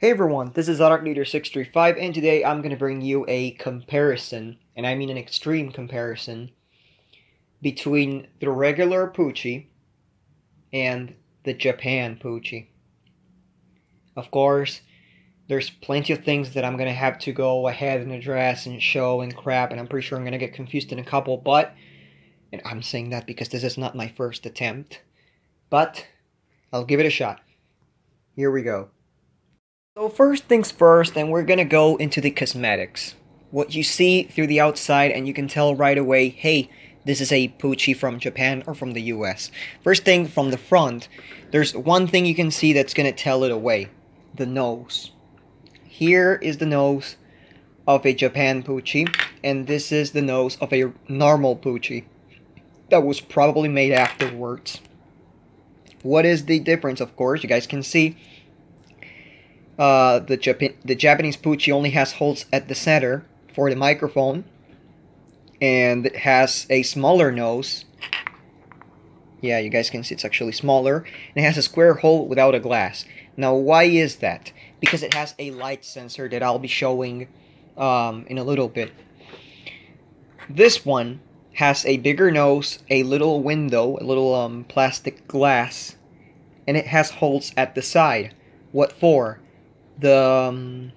Hey everyone, this is Zadak Leader 635 and today I'm going to bring you a comparison, and I mean an extreme comparison, between the regular Poo-Chi and the Japan Poo-Chi. Of course, there's plenty of things that I'm going to have to go ahead and address and show and crap, and I'm pretty sure I'm going to get confused in a couple, but, and I'm saying that because this is not my first attempt, but I'll give it a shot. Here we go. So first things first, and we're gonna go into the cosmetics. What you see through the outside, and you can tell right away, hey, this is a Poo-Chi from Japan or from the US. First thing from the front, there's one thing you can see that's gonna tell it away. The nose. Here is the nose of a Japan Poo-Chi, and this is the nose of a normal Poo-Chi that was probably made afterwards. What is the difference, of course, you guys can see uh, the, Jap the Japanese Poo-Chi only has holes at the center for the microphone and it has a smaller nose. Yeah, you guys can see it's actually smaller. And it has a square hole without a glass. Now, why is that? Because it has a light sensor that I'll be showing um, in a little bit. This one has a bigger nose, a little window, a little um, plastic glass, and it has holes at the side. What for? The um,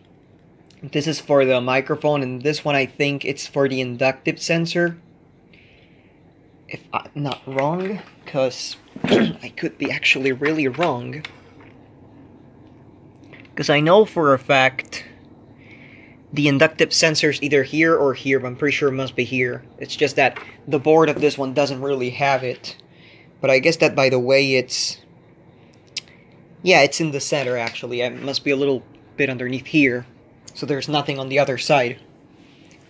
this is for the microphone and this one I think it's for the inductive sensor. If I'm not wrong because I could be actually really wrong. Because I know for a fact the inductive sensor is either here or here but I'm pretty sure it must be here. It's just that the board of this one doesn't really have it. But I guess that by the way it's yeah, it's in the center actually. It must be a little bit underneath here, so there's nothing on the other side.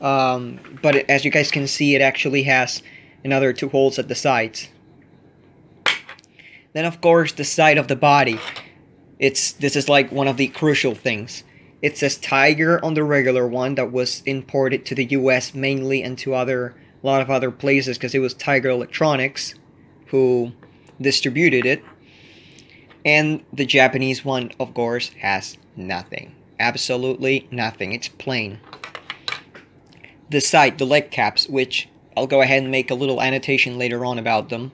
Um, but it, as you guys can see, it actually has another two holes at the sides. Then of course the side of the body. It's this is like one of the crucial things. It says Tiger on the regular one that was imported to the US mainly and to other a lot of other places because it was Tiger Electronics who distributed it. And the Japanese one, of course, has nothing. Absolutely nothing. It's plain. The side, the leg caps, which I'll go ahead and make a little annotation later on about them.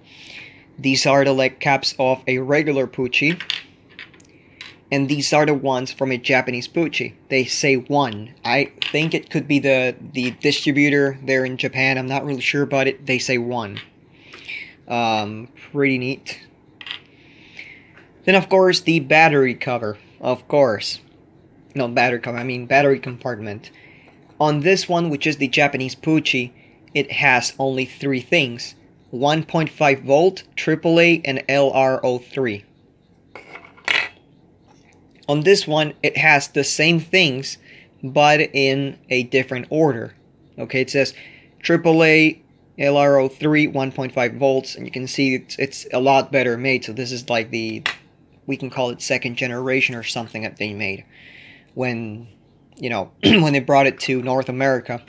These are the leg caps of a regular Poo-Chi. And these are the ones from a Japanese Poo-Chi. They say one. I think it could be the, the distributor there in Japan. I'm not really sure, about it, they say one. Um, pretty neat. Then, of course, the battery cover. Of course. No, battery cover, I mean battery compartment. On this one, which is the Japanese Poo-Chi, it has only three things. 1.5 volt, AAA, and LR03. On this one, it has the same things, but in a different order. Okay, it says AAA, LR03, 1.5 volts, and you can see it's, it's a lot better made. So this is like the we can call it second generation or something that they made when you know when they brought it to North America.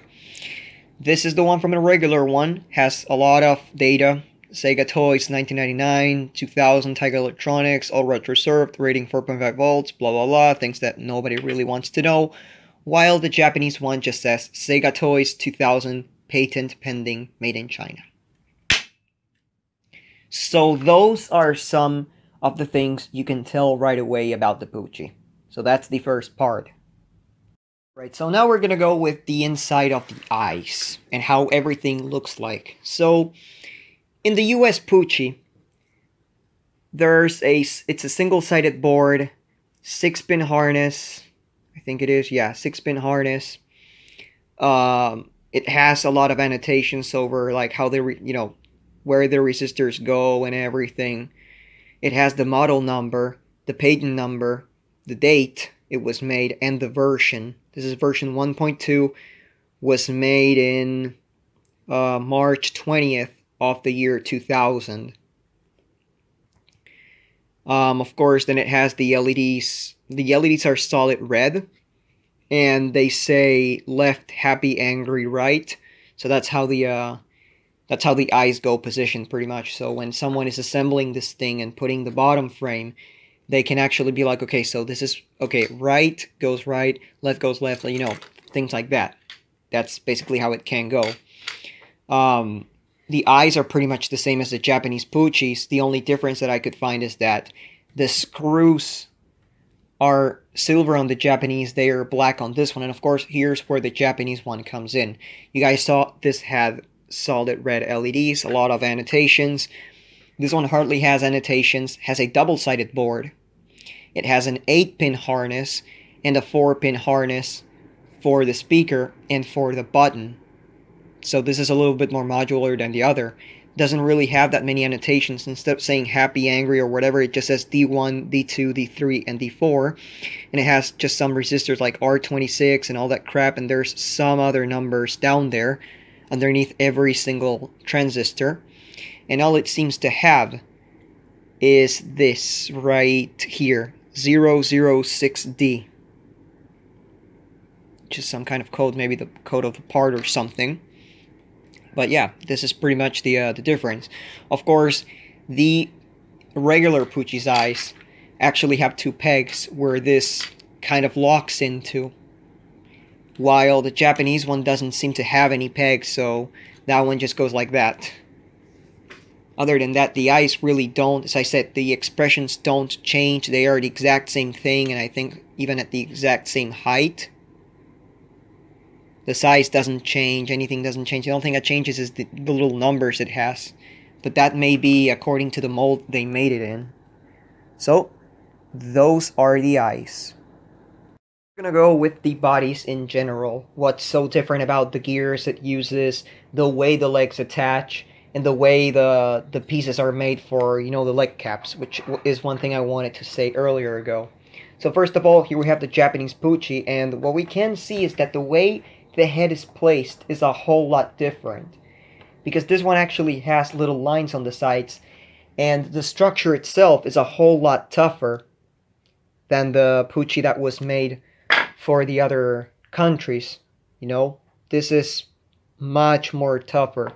This is the one from the regular one, has a lot of data. Sega Toys 1999, 2000 Tiger Electronics, all retro served, rating 4.5 volts, blah blah blah, things that nobody really wants to know. While the Japanese one just says Sega Toys 2000, patent pending, made in China. So those are some of the things you can tell right away about the Poo-Chi. So that's the first part. Right, so now we're gonna go with the inside of the eyes and how everything looks like. So, in the US Poo-Chi, there's a, it's a single-sided board, six-pin harness, I think it is, yeah, six-pin harness. Um, it has a lot of annotations over like how they, you know, where the resistors go and everything. It has the model number, the patent number, the date it was made, and the version. This is version 1.2, was made in uh, March 20th of the year 2000. Um, of course, then it has the LEDs. The LEDs are solid red, and they say left, happy, angry, right. So that's how the uh, that's how the eyes go positioned pretty much. So when someone is assembling this thing and putting the bottom frame, they can actually be like, okay, so this is okay, right goes right, left goes left, you know, things like that. That's basically how it can go. Um, the eyes are pretty much the same as the Japanese Poo-Chis. The only difference that I could find is that the screws are silver on the Japanese, they are black on this one, and of course, here's where the Japanese one comes in. You guys saw this had solid red LEDs, a lot of annotations. This one hardly has annotations, has a double-sided board. It has an 8-pin harness and a 4-pin harness for the speaker and for the button. So this is a little bit more modular than the other. Doesn't really have that many annotations. Instead of saying happy, angry, or whatever, it just says D1, D2, D3, and D4. And it has just some resistors like R26 and all that crap, and there's some other numbers down there underneath every single transistor. And all it seems to have is this right here, 006D just some kind of code, maybe the code of the part or something. But yeah, this is pretty much the uh, the difference. Of course, the regular Poo-Chi's eyes actually have two pegs where this kind of locks into, while the Japanese one doesn't seem to have any pegs, so that one just goes like that. Other than that, the eyes really don't, as I said, the expressions don't change. They are the exact same thing, and I think even at the exact same height the size doesn't change, anything doesn't change. The only thing that changes is the, the little numbers it has. But that may be according to the mold they made it in. So, those are the eyes. Gonna go with the bodies in general. What's so different about the gears it uses, the way the legs attach, and the way the the pieces are made for you know the leg caps, which is one thing I wanted to say earlier ago. So first of all, here we have the Japanese Poo-Chi, and what we can see is that the way the head is placed is a whole lot different. Because this one actually has little lines on the sides, and the structure itself is a whole lot tougher than the Poo-Chi that was made for the other countries. You know, this is much more tougher.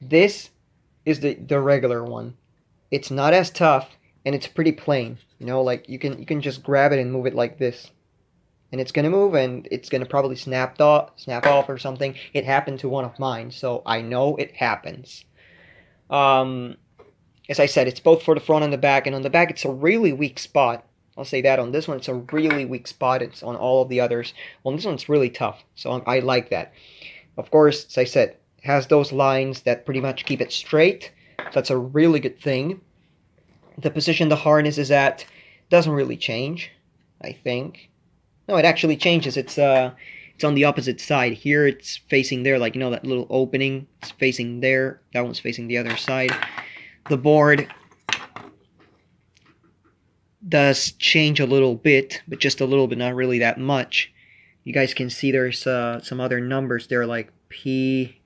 This is the, the regular one. It's not as tough and it's pretty plain. You know, like you can you can just grab it and move it like this and it's gonna move and it's gonna probably snap off, snap off or something. It happened to one of mine, so I know it happens. Um, as I said, it's both for the front and the back, and on the back it's a really weak spot. I'll say that on this one it's a really weak spot. It's on all of the others. On this one it's really tough, so I like that. Of course, as I said, has those lines that pretty much keep it straight. That's a really good thing. The position the harness is at doesn't really change, I think. No, it actually changes. It's uh, it's on the opposite side. Here it's facing there, like you know that little opening. It's facing there. That one's facing the other side. The board does change a little bit, but just a little bit, not really that much. You guys can see there's uh, some other numbers there, like P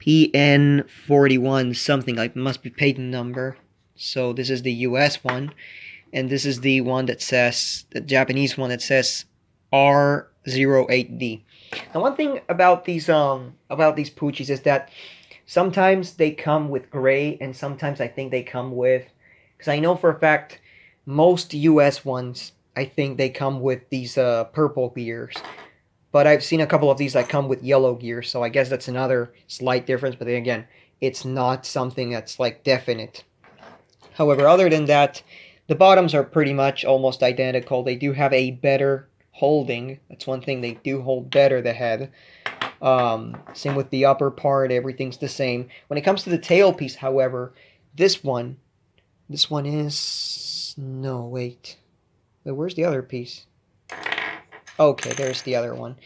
PN41 something like must be patent number. So this is the US one and this is the one that says the Japanese one that says R08D. Now one thing about these um about these Poo-Chis is that sometimes they come with gray and sometimes I think they come with because I know for a fact most US ones I think they come with these uh, purple gears. But I've seen a couple of these that come with yellow gears, so I guess that's another slight difference, but then again, it's not something that's like definite. However, other than that, the bottoms are pretty much almost identical. They do have a better holding. That's one thing. They do hold better, the head. Um, same with the upper part. Everything's the same. When it comes to the tailpiece, however, this one, this one is... No, wait. Wait, where's the other piece? Okay, there's the other one.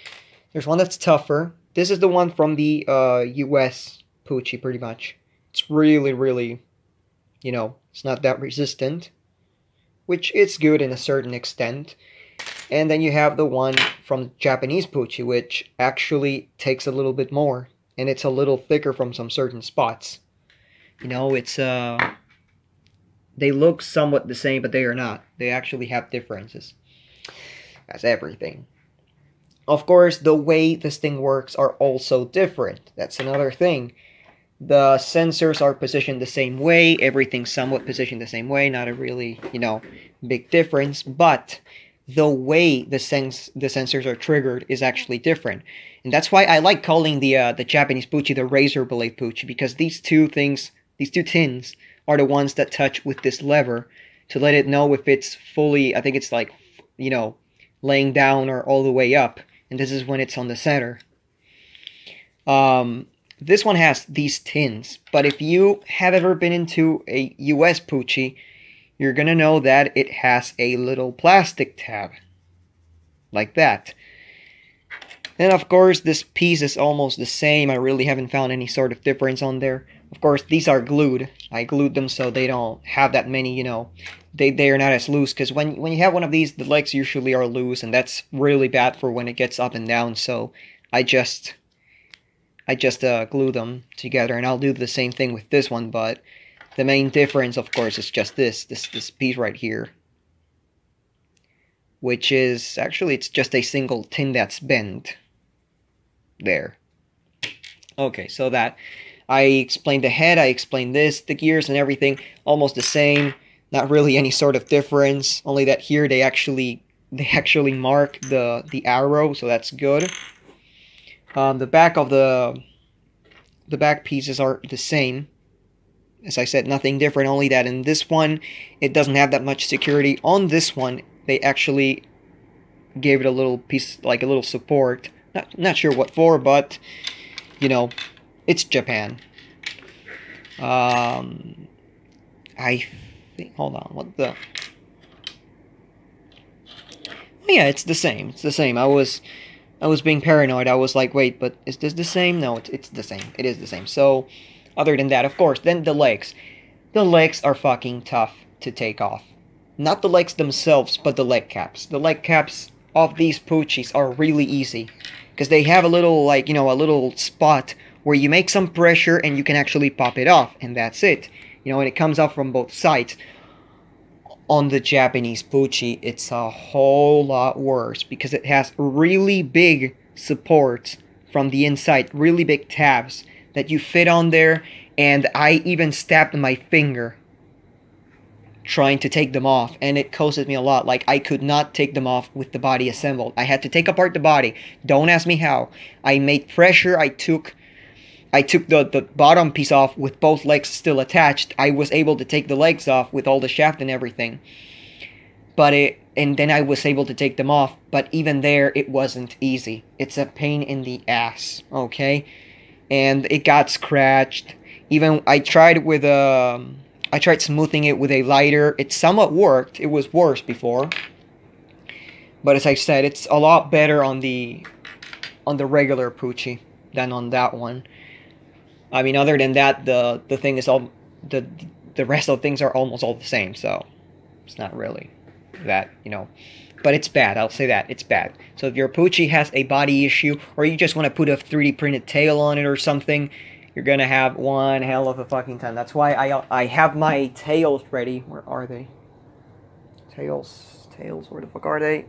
There's one that's tougher. This is the one from the uh, US Poo-Chi, pretty much. It's really, really, you know, it's not that resistant which is good in a certain extent. And then you have the one from Japanese Poo-Chi, which actually takes a little bit more. And it's a little thicker from some certain spots. You know, it's, uh... They look somewhat the same, but they are not. They actually have differences. As everything. Of course, the way this thing works are also different. That's another thing. The sensors are positioned the same way, everything's somewhat positioned the same way, not a really, you know, big difference, but the way the sense the sensors are triggered is actually different. And that's why I like calling the uh, the Japanese Poo-Chi the razor blade Poo-Chi because these two things, these two tins are the ones that touch with this lever to let it know if it's fully, I think it's like, you know, laying down or all the way up. And this is when it's on the center. Um, this one has these tins, but if you have ever been into a US Poo-Chi, you're gonna know that it has a little plastic tab. Like that. And of course, this piece is almost the same. I really haven't found any sort of difference on there. Of course, these are glued. I glued them so they don't have that many, you know, they, they are not as loose. Because when, when you have one of these, the legs usually are loose, and that's really bad for when it gets up and down. So I just, I just uh, glue them together, and I'll do the same thing with this one, but the main difference, of course, is just this, this, this piece right here. Which is, actually, it's just a single tin that's bent. There. Okay, so that I explained the head, I explained this, the gears and everything, almost the same. Not really any sort of difference, only that here they actually they actually mark the the arrow, so that's good. Um, the back of the the back pieces are the same. As I said, nothing different, only that in this one, it doesn't have that much security. On this one, they actually gave it a little piece, like a little support. Not, not sure what for, but, you know, it's Japan. Um, I think. Hold on. What the? Oh, yeah, it's the same. It's the same. I was, I was being paranoid. I was like, wait, but is this the same? No, it's it's the same. It is the same. So, other than that, of course, then the legs. The legs are fucking tough to take off. Not the legs themselves, but the leg caps. The leg caps of these Poo-Chis are really easy because they have a little like you know a little spot where you make some pressure and you can actually pop it off, and that's it. You know, and it comes off from both sides. On the Japanese Poo-Chi, it's a whole lot worse because it has really big supports from the inside, really big tabs that you fit on there, and I even stabbed my finger trying to take them off and it costed me a lot like i could not take them off with the body assembled i had to take apart the body don't ask me how i made pressure i took I took the, the bottom piece off with both legs still attached. I was able to take the legs off with all the shaft and everything. But it and then I was able to take them off, but even there it wasn't easy. It's a pain in the ass, okay? And it got scratched. Even I tried with a um, tried smoothing it with a lighter. It somewhat worked. It was worse before. But as I said, it's a lot better on the on the regular Poo-Chi than on that one. I mean, other than that, the the thing is all the the rest of the things are almost all the same. So it's not really that you know, but it's bad. I'll say that it's bad. So if your Poo-Chi has a body issue, or you just want to put a 3D printed tail on it or something, you're gonna have one hell of a fucking time. That's why I I have my tails ready. Where are they? Tails, tails. Where the fuck are they?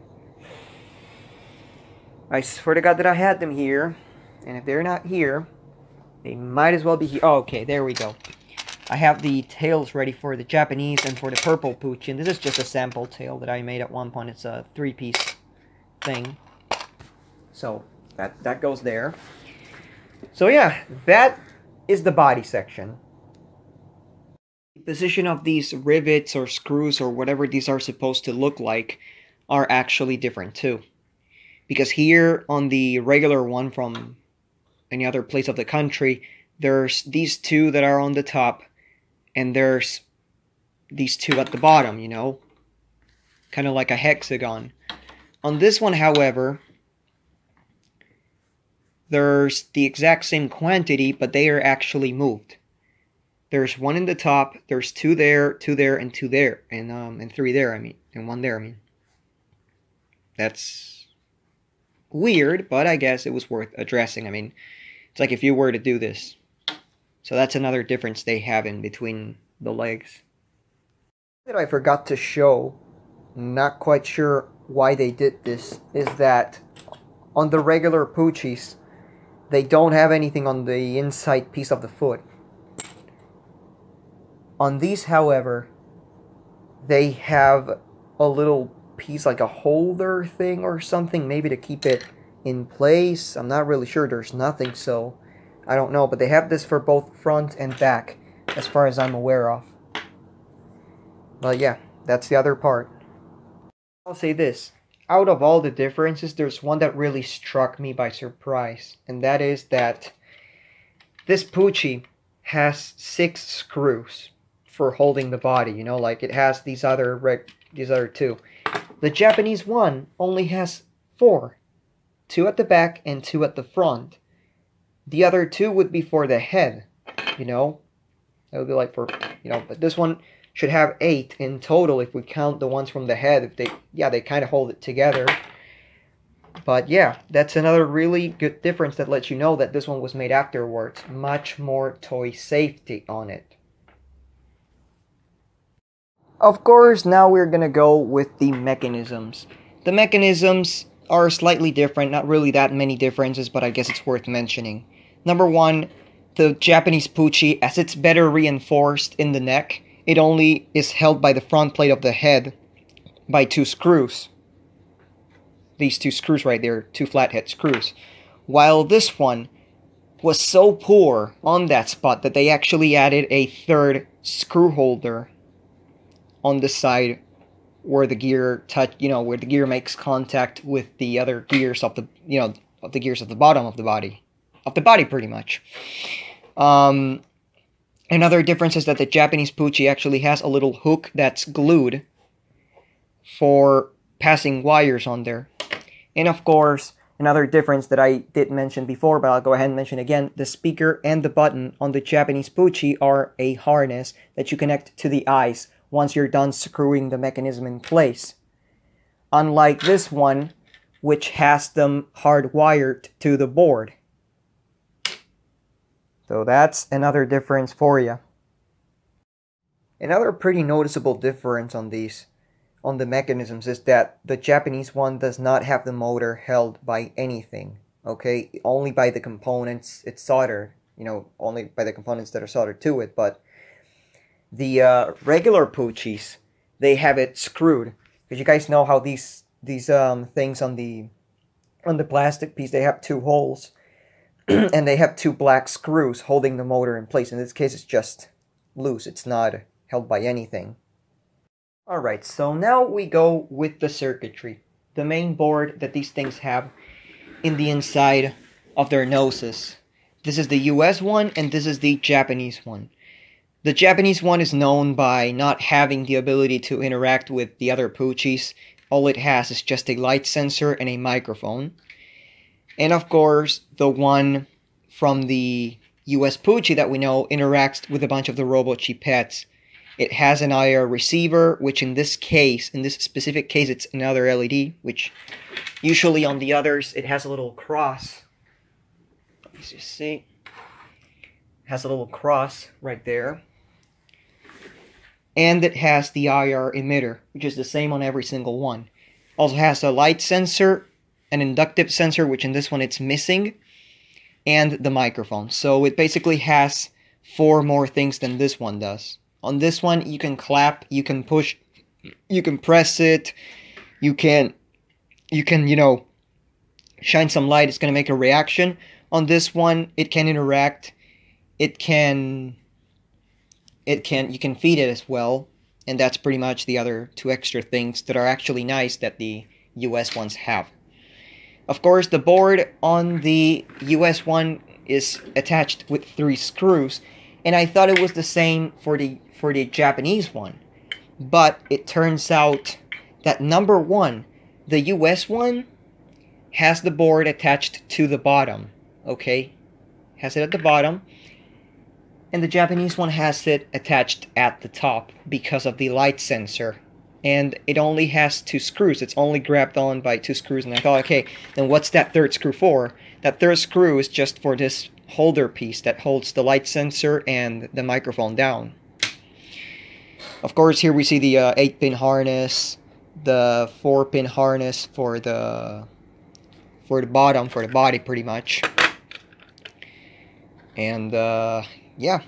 I swear to God that I had them here, and if they're not here, they might as well be here. Oh, okay, there we go. I have the tails ready for the Japanese and for the purple. And this is just a sample tail that I made at one point. It's a three-piece thing. So, that, that goes there. So yeah, that is the body section. The position of these rivets or screws or whatever these are supposed to look like are actually different too. Because here on the regular one from any other place of the country, there's these two that are on the top, and there's these two at the bottom, you know? Kind of like a hexagon. On this one, however, there's the exact same quantity, but they are actually moved. There's one in the top, there's two there, two there, and two there, and um, and three there. I mean, and one there. I mean, that's weird, but I guess it was worth addressing. I mean, it's like if you were to do this. So that's another difference they have in between the legs. That I forgot to show, not quite sure why they did this, is that on the regular Poo-Chis, they don't have anything on the inside piece of the foot. On these, however, they have a little piece like a holder thing or something, maybe to keep it in place. I'm not really sure. There's nothing, so I don't know. But they have this for both front and back, as far as I'm aware of. But yeah, that's the other part. I'll say this. Out of all the differences, there's one that really struck me by surprise. And that is that this Poo-Chi has six screws for holding the body. You know, like it has these other these other two. The Japanese one only has four. Two at the back and two at the front. The other two would be for the head, you know? That would be like for, you know, but this one should have eight in total if we count the ones from the head. If they, yeah, they kind of hold it together. But yeah, that's another really good difference that lets you know that this one was made afterwards. Much more toy safety on it. Of course, now we're gonna go with the mechanisms. The mechanisms are slightly different, not really that many differences, but I guess it's worth mentioning. Number one, the Japanese Poo-Chi, as it's better reinforced in the neck, it only is held by the front plate of the head by two screws. These two screws right there, two flathead screws. While this one was so poor on that spot that they actually added a third screw holder on the side where the gear touch, you know, where the gear makes contact with the other gears of the, you know, of the gears of the bottom of the body, of the body pretty much. Um, Another difference is that the Japanese Poo-Chi actually has a little hook that's glued for passing wires on there. And of course, another difference that I did mention before, but I'll go ahead and mention again, the speaker and the button on the Japanese Poo-Chi are a harness that you connect to the eyes once you're done screwing the mechanism in place. Unlike this one, which has them hardwired to the board. So that's another difference for you. Another pretty noticeable difference on these, on the mechanisms, is that the Japanese one does not have the motor held by anything. Okay, only by the components it's soldered. You know, only by the components that are soldered to it. But the uh, regular Poo-Chis, they have it screwed. Because you guys know how these these um things on the on the plastic piece they have two holes and they have two black screws holding the motor in place. In this case, it's just loose. It's not held by anything. Alright, so now we go with the circuitry. The main board that these things have in the inside of their noses. This is the US one, and this is the Japanese one. The Japanese one is known by not having the ability to interact with the other Poo-Chis. All it has is just a light sensor and a microphone. And of course, the one from the US Poo-Chi that we know interacts with a bunch of the Robo pets. It has an IR receiver, which in this case, in this specific case, it's another LED, which usually on the others, it has a little cross. Let's just see. It has a little cross right there. And it has the IR emitter, which is the same on every single one. Also has a light sensor an inductive sensor, which in this one it's missing, and the microphone. So it basically has four more things than this one does. On this one, you can clap, you can push, you can press it, you can, you can, you know, shine some light, it's going to make a reaction. On this one, it can interact, it can, it can, you can feed it as well. And that's pretty much the other two extra things that are actually nice that the US ones have. Of course, the board on the US one is attached with three screws, and I thought it was the same for the for the Japanese one. But it turns out that number one, the US one has the board attached to the bottom. Okay? Has it at the bottom. And the Japanese one has it attached at the top because of the light sensor and it only has two screws. It's only grabbed on by two screws, and I thought, okay, then what's that third screw for? That third screw is just for this holder piece that holds the light sensor and the microphone down. Of course, here we see the 8-pin uh, harness, the 4-pin harness for the for the bottom, for the body, pretty much. And, uh, yeah.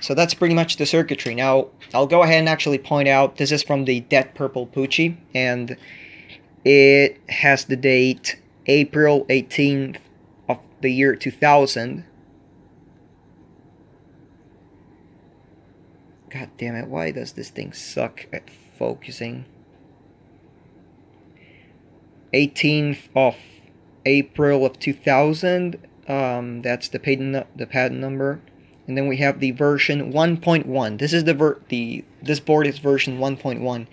So that's pretty much the circuitry. Now, I'll go ahead and actually point out, this is from the Dead Purple Poo-Chi, and it has the date April 18th of the year 2000. God damn it, why does this thing suck at focusing? 18th of April of 2000. Um, that's the patent the patent number, and then we have the version 1.1. This is the ver the this board is version 1.1,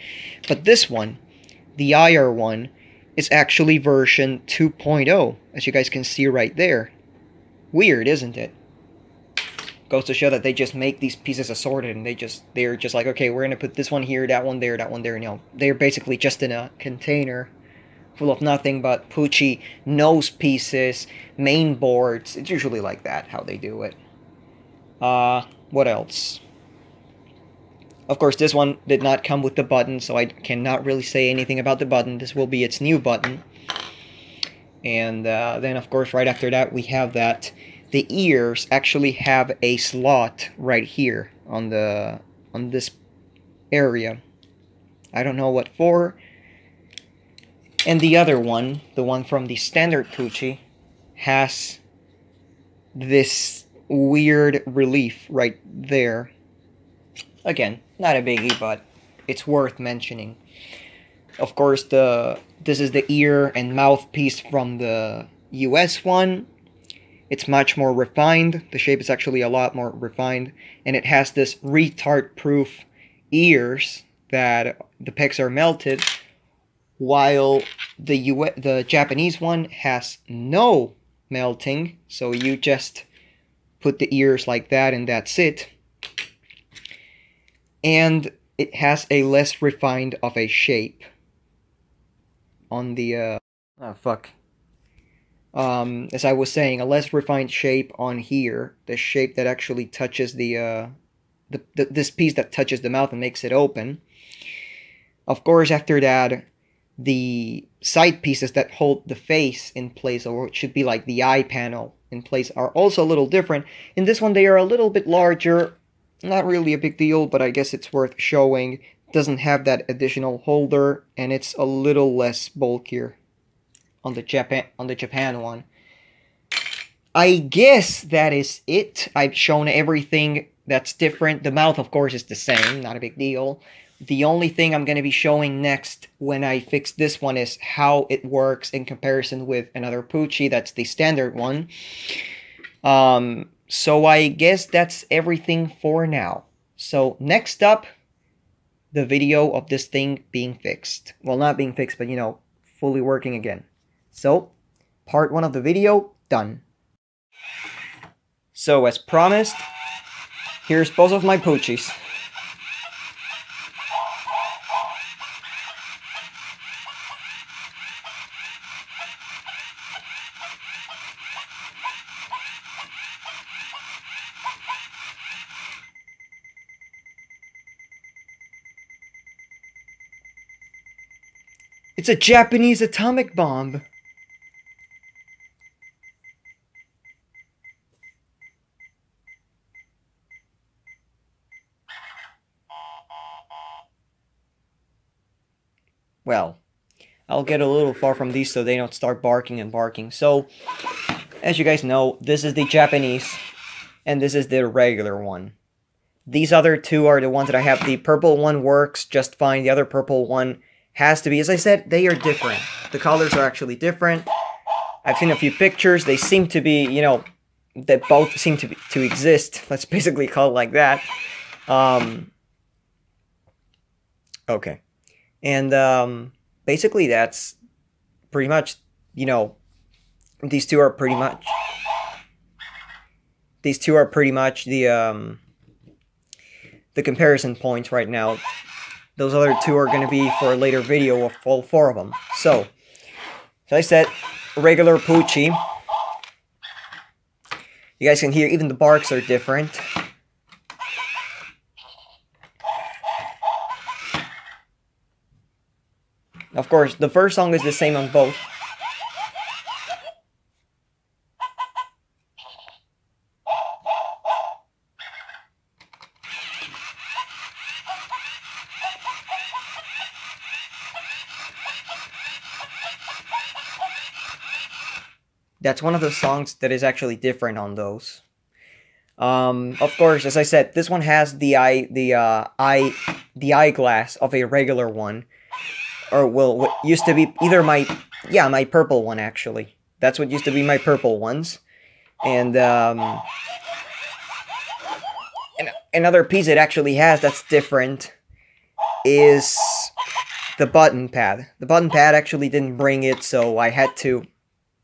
but this one, the IR one, is actually version 2.0, as you guys can see right there. Weird, isn't it? Goes to show that they just make these pieces assorted, and they just they're just like, okay, we're gonna put this one here, that one there, that one there. You know, they're basically just in a container full of nothing but Poo-Chi nose pieces, main boards. It's usually like that, how they do it. Uh, what else? Of course, this one did not come with the button, so I cannot really say anything about the button. This will be its new button. And uh, then, of course, right after that, we have that the ears actually have a slot right here on the on this area. I don't know what for, and the other one, the one from the standard Poo-Chi, has this weird relief right there. Again, not a biggie, but it's worth mentioning. Of course, the this is the ear and mouthpiece from the US one. It's much more refined. The shape is actually a lot more refined. And it has this retard-proof ears that the pegs are melted while the U the Japanese one has no melting, so you just put the ears like that and that's it. And it has a less refined of a shape on the uh oh fuck. Um as I was saying, a less refined shape on here, the shape that actually touches the uh the, the this piece that touches the mouth and makes it open. Of course, after that, the side pieces that hold the face in place, or it should be like the eye panel in place, are also a little different. In this one, they are a little bit larger. Not really a big deal, but I guess it's worth showing. doesn't have that additional holder, and it's a little less bulkier on the Japan on the Japan one. I guess that is it. I've shown everything that's different. The mouth, of course, is the same, not a big deal. The only thing I'm going to be showing next when I fix this one is how it works in comparison with another Poo-Chi. That's the standard one. Um, so I guess that's everything for now. So next up, the video of this thing being fixed. Well, not being fixed, but you know, fully working again. So, part one of the video, done. So, as promised, here's both of my Poo-Chis. It's a Japanese atomic bomb. Well, I'll get a little far from these so they don't start barking and barking. So, as you guys know, this is the Japanese, and this is the regular one. These other two are the ones that I have. The purple one works just fine. The other purple one has to be. As I said, they are different. The colors are actually different. I've seen a few pictures. They seem to be, you know, that both seem to be, to exist. Let's basically call it like that. Um, okay. And um, basically that's pretty much, you know, these two are pretty much these two are pretty much the um, the comparison points right now those other two are going to be for a later video of all four of them. So, as I said, regular Poo-Chi. You guys can hear even the barks are different. Of course, the first song is the same on both. That's one of the songs that is actually different on those. Um, of course, as I said, this one has the eye, the uh, eye, the eyeglass of a regular one, or well, what used to be either my, yeah, my purple one actually. That's what used to be my purple ones, and um, and another piece it actually has that's different is the button pad. The button pad actually didn't bring it, so I had to,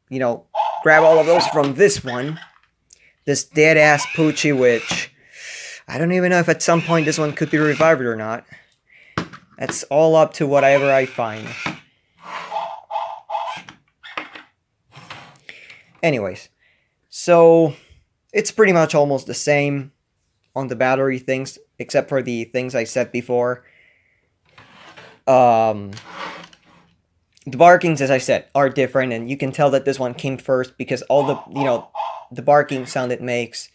you know, grab all of those from this one this dead ass Poo-Chi, which I don't even know if at some point this one could be revived or not. That's all up to whatever I find. Anyways, so it's pretty much almost the same on the battery things, except for the things I said before. Um, the barkings, as I said, are different, and you can tell that this one came first because all the, you know, the barking sound it makes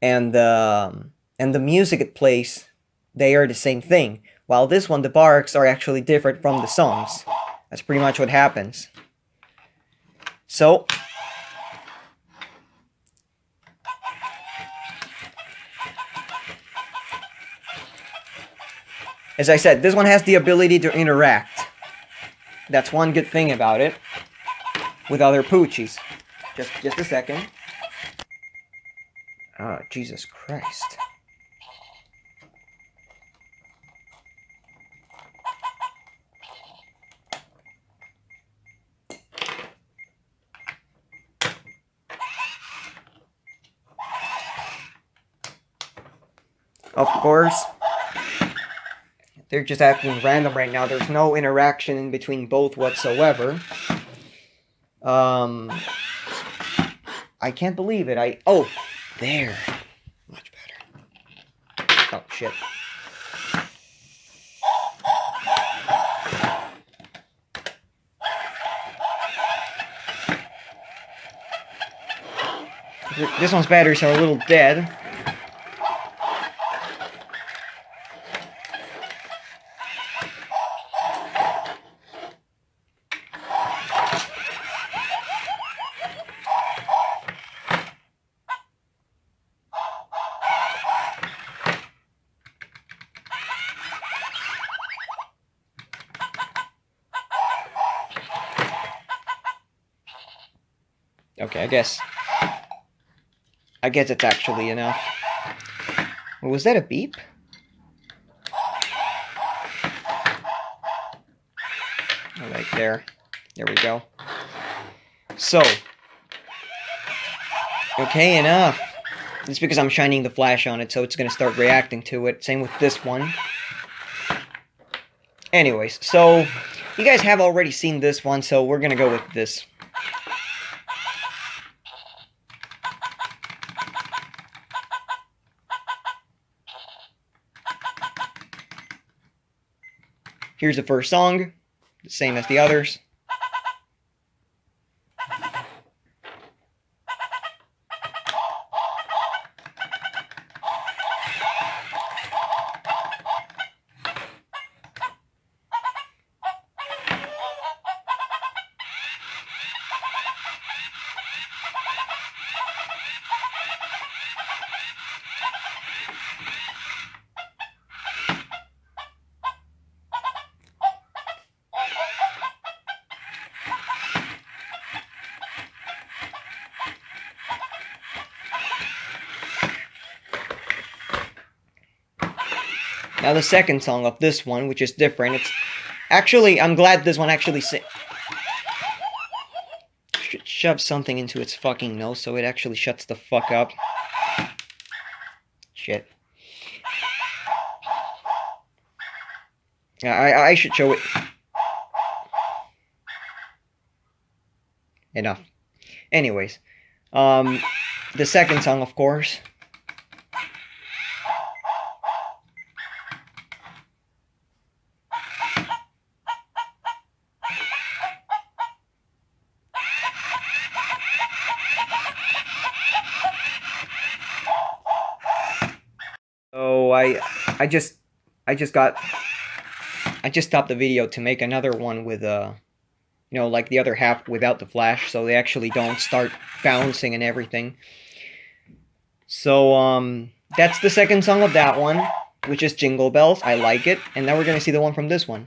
and the um, and the music it plays they are the same thing while this one the barks are actually different from the songs. That's pretty much what happens. So as I said this one has the ability to interact that's one good thing about it with other Poo-Chis. Just just a second. Oh, Jesus Christ. Of course, they're just acting random right now. There's no interaction in between both whatsoever. Um, I can't believe it. I oh, there. Much better. Oh, shit. This one's batteries are a little dead. Okay, I guess... I guess it's actually enough. Was that a beep? Right there. There we go. So. Okay, enough. It's because I'm shining the flash on it, so it's going to start reacting to it. Same with this one. Anyways, so you guys have already seen this one, so we're going to go with this. Here's the first song, the same as the others. The second song of this one, which is different, it's actually, I'm glad this one actually si shove something into its fucking nose so it actually shuts the fuck up. Shit. I, I should show it. Enough. Anyways, um, the second song, of course, just I just got I just stopped the video to make another one with uh you know, like the other half without the flash, so they actually don't start bouncing and everything. So, um, that's the second song of that one, which is Jingle Bells. I like it. And now we're going to see the one from this one.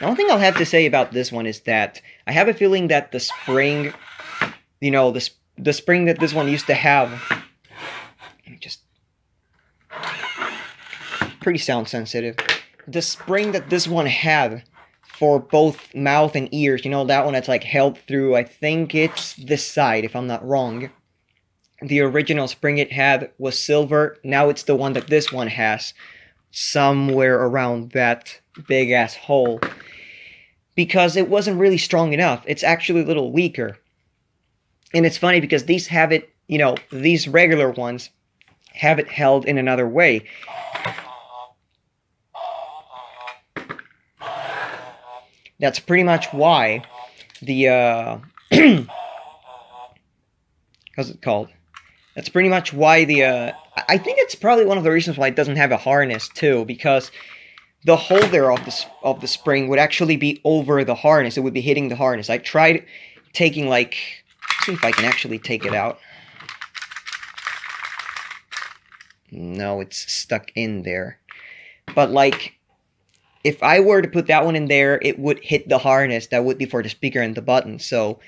The only thing I'll have to say about this one is that I have a feeling that the spring, you know, the, the spring that this one used to have, just pretty sound sensitive. The spring that this one had for both mouth and ears, you know, that one that's like held through, I think it's this side, if I'm not wrong. The original spring it had was silver, now it's the one that this one has, somewhere around that big ass hole because it wasn't really strong enough. It's actually a little weaker. And it's funny because these have it, you know, these regular ones have it held in another way. That's pretty much why the, uh, how's it called? That's pretty much why the, uh, I think it's probably one of the reasons why it doesn't have a harness too, because the holder of the of the spring would actually be over the harness. It would be hitting the harness. I tried taking like see if I can actually take it out. No, it's stuck in there. But like if I were to put that one in there, it would hit the harness. That would be for the speaker and the button. So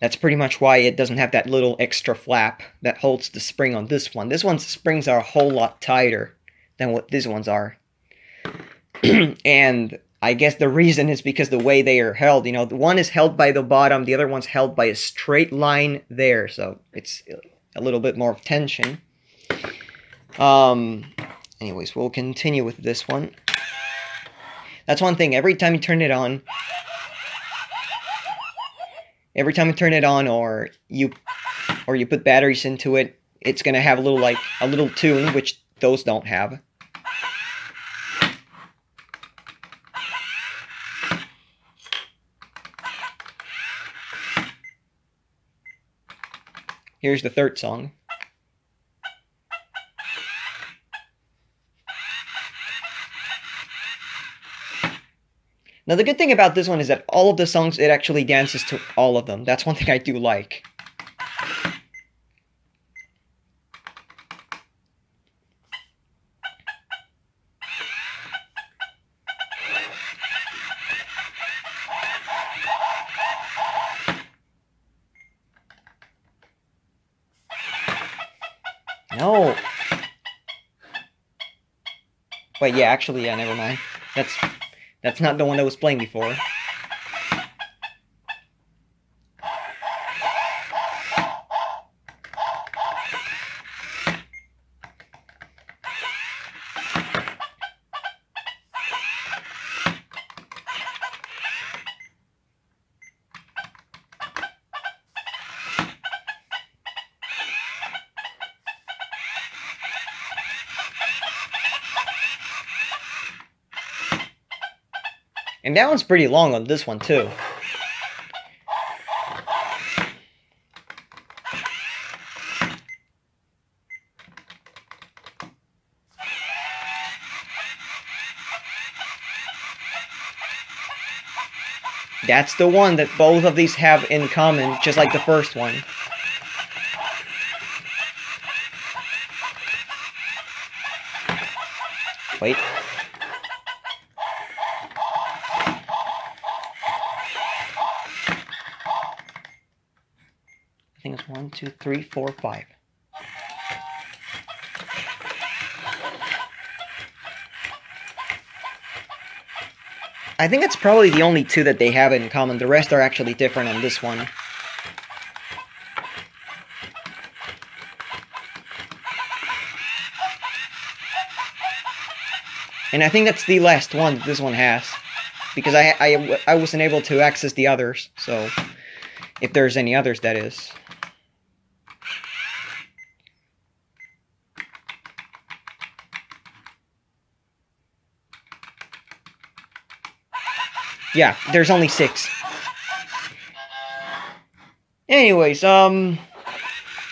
that's pretty much why it doesn't have that little extra flap that holds the spring on this one. This one's springs are a whole lot tighter than what these ones are. and I guess the reason is because the way they are held, you know, one is held by the bottom, the other one's held by a straight line there, so it's a little bit more of tension. Um, anyways, we'll continue with this one. That's one thing, every time you turn it on, every time you turn it on or you, or you put batteries into it, it's gonna have a little, like, a little tune, which those don't have. Here's the third song. Now the good thing about this one is that all of the songs, it actually dances to all of them. That's one thing I do like. Wait, yeah, actually, yeah, never mind. That's that's not the one that was playing before. That one's pretty long on this one too. That's the one that both of these have in common, just like the first one. Wait. I think it's two, three, four, five. I think it's probably the only two that they have in common. The rest are actually different on this one. And I think that's the last one that this one has. Because I, I, I wasn't able to access the others, so... If there's any others, that is. Yeah, there's only six. Anyways, um,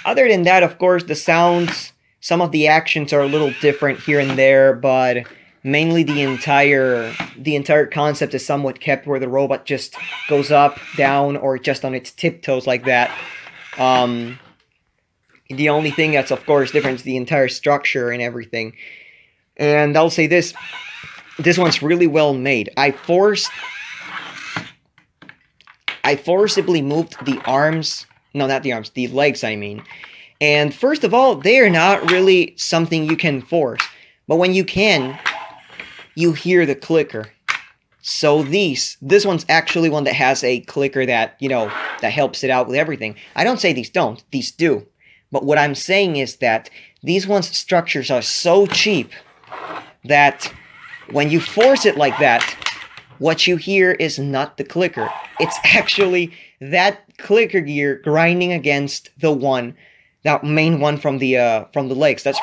other than that, of course, the sounds, some of the actions are a little different here and there, but mainly the entire the entire concept is somewhat kept where the robot just goes up, down, or just on its tiptoes like that. Um, the only thing that's of course different is the entire structure and everything. And I'll say this, this one's really well made. I forced I forcibly moved the arms, no, not the arms, the legs, I mean. And first of all, they are not really something you can force. But when you can, you hear the clicker. So these, this one's actually one that has a clicker that, you know, that helps it out with everything. I don't say these don't, these do. But what I'm saying is that these ones' structures are so cheap that when you force it like that, what you hear is not the clicker. It's actually that clicker gear grinding against the one, that main one from the uh, from the legs. That's,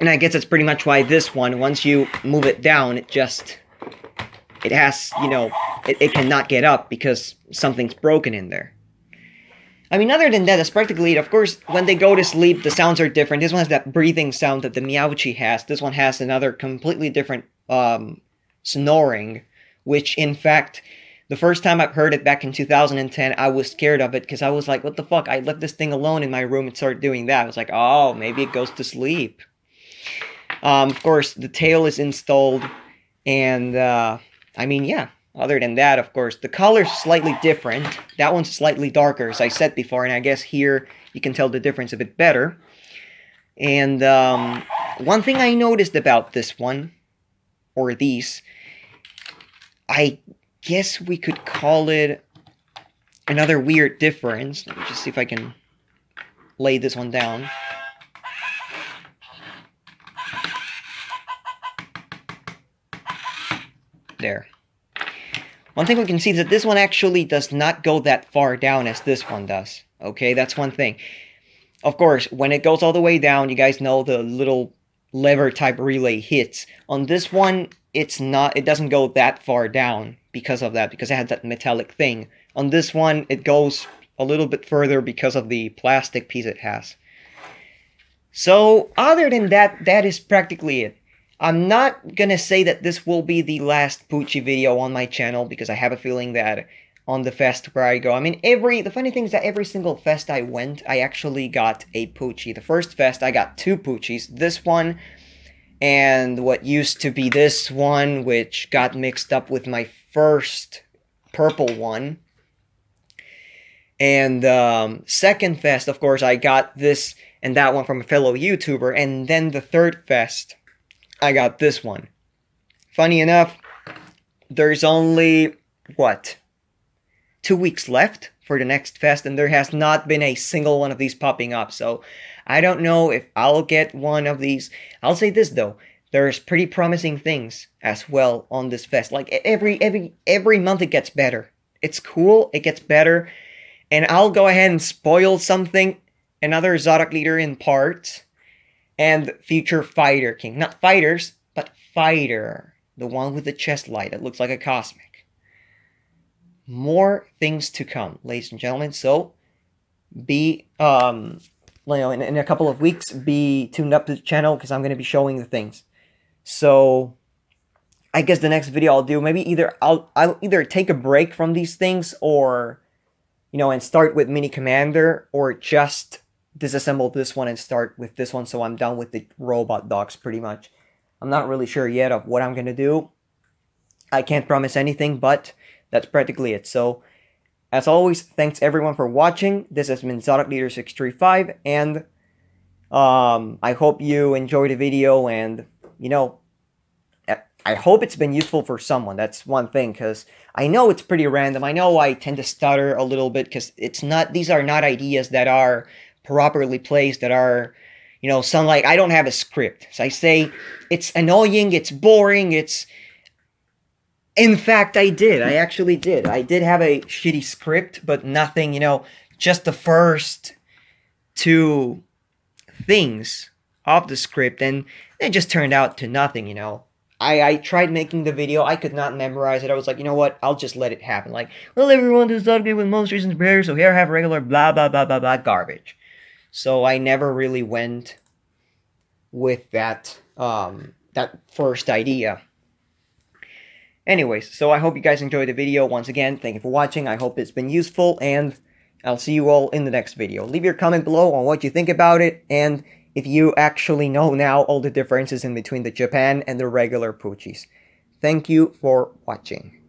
and I guess that's pretty much why this one, once you move it down, it just, it has, you know, it, it cannot get up because something's broken in there. I mean, other than that, that's practically it. Of course, when they go to sleep, the sounds are different. This one has that breathing sound that the Meow-Chi has. This one has another completely different um, snoring, which in fact, the first time I heard it back in 2010, I was scared of it because I was like, what the fuck? I left this thing alone in my room and started doing that. I was like, oh, maybe it goes to sleep. Um, of course, the tail is installed, and uh, I mean, yeah. Other than that, of course, the color's slightly different. That one's slightly darker, as I said before, and I guess here you can tell the difference a bit better. And um, one thing I noticed about this one, or these, I guess we could call it another weird difference. Let me just see if I can lay this one down. There. One thing we can see is that this one actually does not go that far down as this one does. Okay, that's one thing. Of course, when it goes all the way down, you guys know the little lever type relay hits. On this one, it's not, it doesn't go that far down because of that, because it has that metallic thing. On this one, it goes a little bit further because of the plastic piece it has. So, other than that, that is practically it. I'm not gonna say that this will be the last Poo-Chi video on my channel because I have a feeling that on the fest where I go, I mean, every, the funny thing is that every single fest I went, I actually got a Poo-Chi. The first fest, I got two Poo-Chis. This one, and what used to be this one, which got mixed up with my first purple one. And um, second fest, of course, I got this and that one from a fellow YouTuber. And then the third fest, I got this one. Funny enough, there's only, what, two weeks left for the next fest, and there has not been a single one of these popping up. So I don't know if I'll get one of these. I'll say this though, there's pretty promising things as well on this fest. Like every every every month it gets better. It's cool, it gets better. And I'll go ahead and spoil something. Another Zadak Leader in parts and future Fighter King. Not fighters, but fighter. The one with the chest light that looks like a cosmic. More things to come, ladies and gentlemen. So be um you know in, in a couple of weeks be tuned up to the channel because I'm gonna be showing the things. So I guess the next video I'll do maybe either I'll I'll either take a break from these things or you know and start with mini commander or just disassemble this one and start with this one so I'm done with the robot dogs pretty much. I'm not really sure yet of what I'm going to do. I can't promise anything, but that's practically it. So, as always, thanks everyone for watching. This has been Zadak Leader 635, and um, I hope you enjoyed the video, and, you know, I hope it's been useful for someone. That's one thing, because I know it's pretty random. I know I tend to stutter a little bit, because it's not, these are not ideas that are properly placed that are you know some like i don't have a script so i say it's annoying it's boring it's In fact, I did. I actually did. I did have a shitty script, but nothing, you know, just the first two things of the script, and it just turned out to nothing, you know. I, I tried making the video, I could not memorize it. I was like, you know what, I'll just let it happen. Like, well, everyone does not get with most recent prayer, so here I have regular blah blah blah blah blah garbage. So I never really went with that um that first idea. Anyways, so I hope you guys enjoyed the video. Once again, thank you for watching. I hope it's been useful, and I'll see you all in the next video. Leave your comment below on what you think about it, and if you actually know now all the differences in between the Japan and the regular Poo-Chis. Thank you for watching.